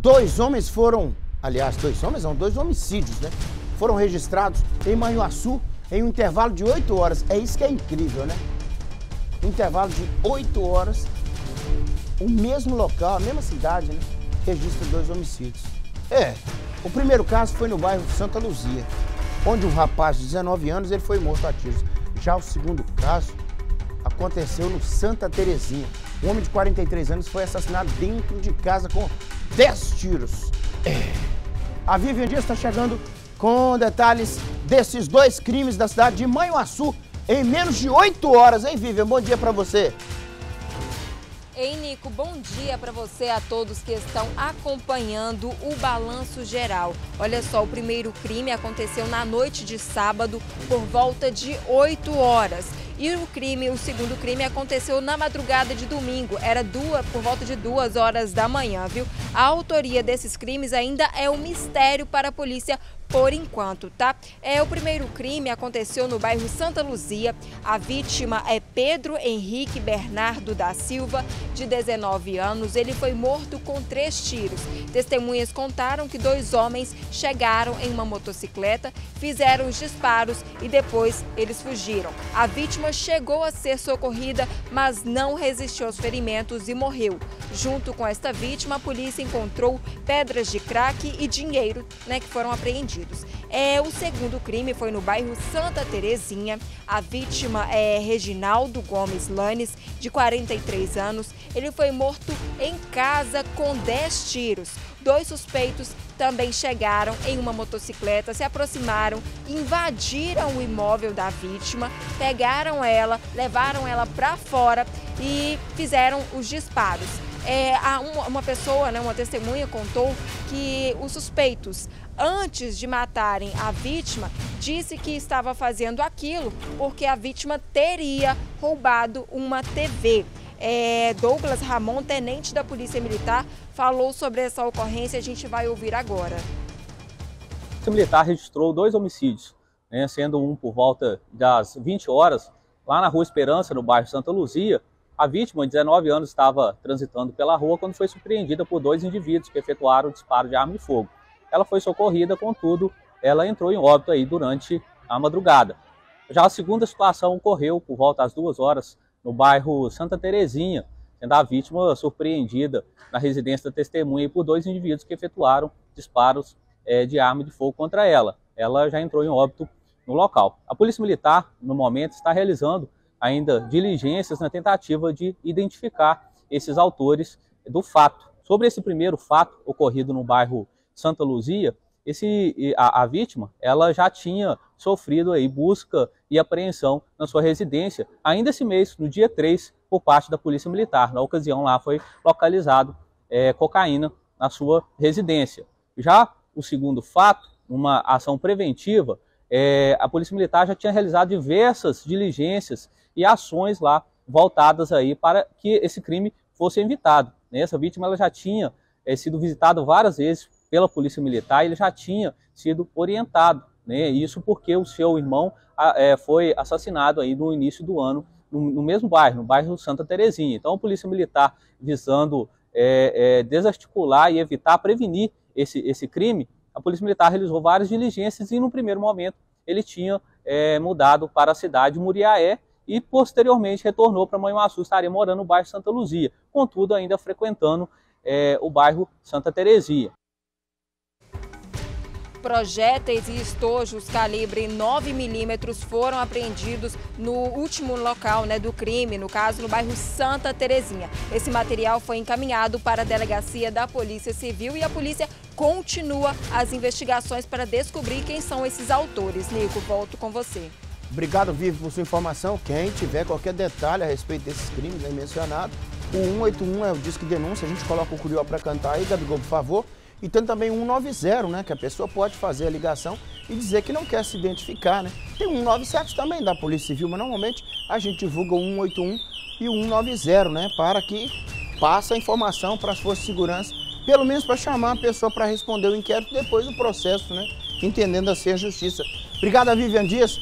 Dois homens foram, aliás, dois homens não, dois homicídios, né? Foram registrados em Manhuaçu em um intervalo de oito horas. É isso que é incrível, né? Um intervalo de oito horas, o mesmo local, a mesma cidade, né? Registra dois homicídios. É, o primeiro caso foi no bairro Santa Luzia, onde um rapaz de 19 anos ele foi morto a tiros. Já o segundo caso aconteceu no Santa Terezinha. Um homem de 43 anos foi assassinado dentro de casa com 10 tiros. A Vivian Dias está chegando com detalhes desses dois crimes da cidade de Manhuaçu em menos de 8 horas, hein, Vivian? Bom dia para você. Ei, Nico, bom dia para você a todos que estão acompanhando o balanço geral. Olha só, o primeiro crime aconteceu na noite de sábado por volta de 8 horas. E o crime, o segundo crime, aconteceu na madrugada de domingo. Era duas, por volta de duas horas da manhã, viu? A autoria desses crimes ainda é um mistério para a polícia por enquanto, tá? É, o primeiro crime aconteceu no bairro Santa Luzia. A vítima é Pedro Henrique Bernardo da Silva, de 19 anos. Ele foi morto com três tiros. Testemunhas contaram que dois homens chegaram em uma motocicleta, fizeram os disparos e depois eles fugiram. A vítima chegou a ser socorrida, mas não resistiu aos ferimentos e morreu. Junto com esta vítima, a polícia encontrou pedras de crack e dinheiro né, que foram apreendidos bandidos. É, o segundo crime foi no bairro Santa Terezinha. A vítima é Reginaldo Gomes Lanes, de 43 anos. Ele foi morto em casa com 10 tiros. Dois suspeitos também chegaram em uma motocicleta, se aproximaram, invadiram o imóvel da vítima, pegaram ela, levaram ela para fora e fizeram os disparos. É, uma pessoa, né, uma testemunha, contou que os suspeitos antes de matarem a vítima, disse que estava fazendo aquilo porque a vítima teria roubado uma TV. É, Douglas Ramon, tenente da Polícia Militar, falou sobre essa ocorrência. A gente vai ouvir agora. A Polícia Militar registrou dois homicídios, né, sendo um por volta das 20 horas, lá na Rua Esperança, no bairro Santa Luzia. A vítima, de 19 anos, estava transitando pela rua quando foi surpreendida por dois indivíduos que efetuaram o disparo de arma de fogo ela foi socorrida, contudo, ela entrou em óbito aí durante a madrugada. Já a segunda situação ocorreu por volta às duas horas no bairro Santa Terezinha, sendo a vítima surpreendida na residência da testemunha por dois indivíduos que efetuaram disparos é, de arma de fogo contra ela. Ela já entrou em óbito no local. A Polícia Militar, no momento, está realizando ainda diligências na tentativa de identificar esses autores do fato. Sobre esse primeiro fato ocorrido no bairro Santa Luzia, esse, a, a, vítima ela já tinha sofrido aí busca e apreensão na sua residência, ainda esse mês, no dia 3, por parte da Polícia Militar. Na ocasião lá foi localizado é, cocaína na sua residência. Já o segundo fato, uma ação preventiva, é, a Polícia Militar já tinha realizado diversas diligências e ações lá voltadas aí para que esse crime fosse evitado. Né? Essa vítima ela já tinha é, sido visitada várias vezes pela Polícia Militar, ele já tinha sido orientado. Né? Isso porque o seu irmão é, foi assassinado aí no início do ano, no, no, mesmo bairro, no bairro Santa Terezinha. Então, a Polícia Militar, visando é, desarticular e evitar, prevenir esse, esse crime, a Polícia Militar realizou várias diligências e, no primeiro momento, ele tinha mudado para a cidade de Muriaé e, posteriormente, retornou para Manhuaçu, estaria morando no bairro Santa Luzia, contudo, ainda frequentando é, o bairro Santa Terezinha. Projéteis e estojos calibre 9 milímetros foram apreendidos no último local né, do crime, no caso no bairro Santa Terezinha. Esse material foi encaminhado para a delegacia da Polícia Civil e a polícia continua as investigações para descobrir quem são esses autores. Nico, volto com você. Obrigado, Vivo, por sua informação. Quem tiver qualquer detalhe a respeito desses crimes aí mencionados, o 181 é o disco de denúncia, a gente coloca o Curió para cantar aí, Gabigol, por favor. E tem também 190, né? Que a pessoa pode fazer a ligação e dizer que não quer se identificar, né? Tem 197 também da Polícia Civil, mas normalmente a gente divulga o 181 e o 190, né? Para que passe a informação para as forças de segurança, pelo menos para chamar a pessoa para responder o inquérito depois do processo, né? Entendendo assim a justiça. Obrigado, Vivian Dias.